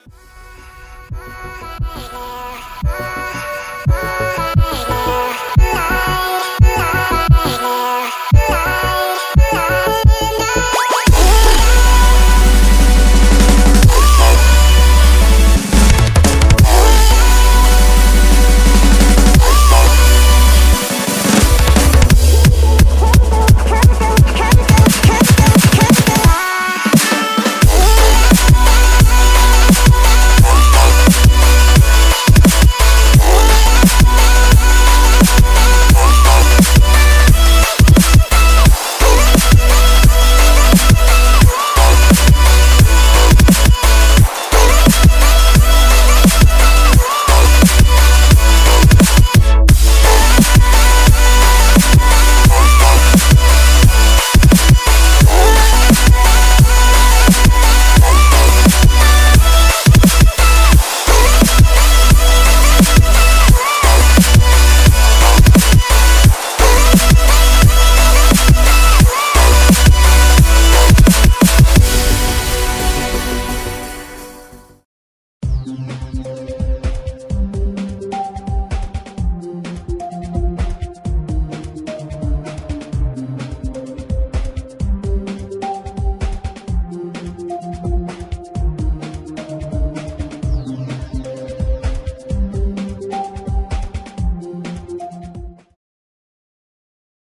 Thank Música